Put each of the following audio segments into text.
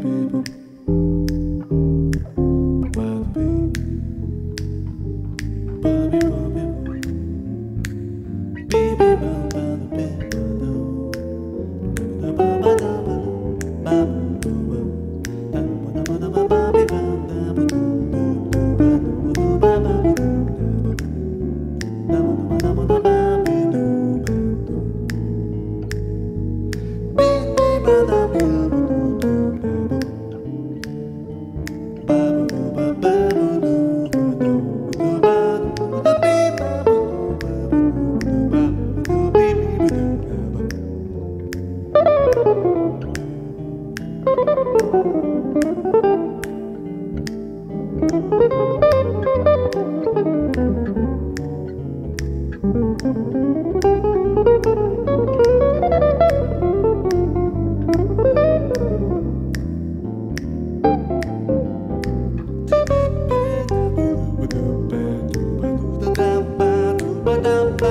people. down.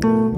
Bye.